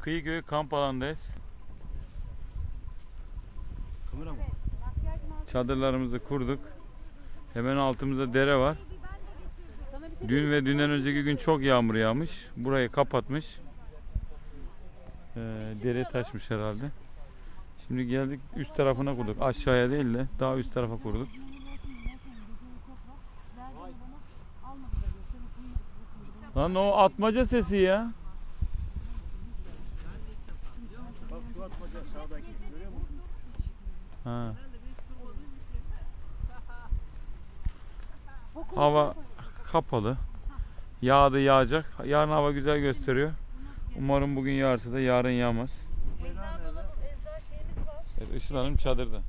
Kıyıköy kamp alanındayız. Kamera mı? Çadırlarımızı kurduk. Hemen altımızda dere var. Dün ve dünden önceki gün çok yağmur yağmış. Burayı kapatmış. Ee, dere taşmış herhalde. Şimdi geldik üst tarafına kurduk. Aşağıya değil de daha üst tarafa kurduk. Lan o atmaca sesi ya. Bak görüyor musun? Ha. Hava kapalı. Yağdı yağacak. Yarın hava güzel gösteriyor. Umarım bugün yağarsa da yarın yağmaz. Evet, Işıl Hanım çadırda.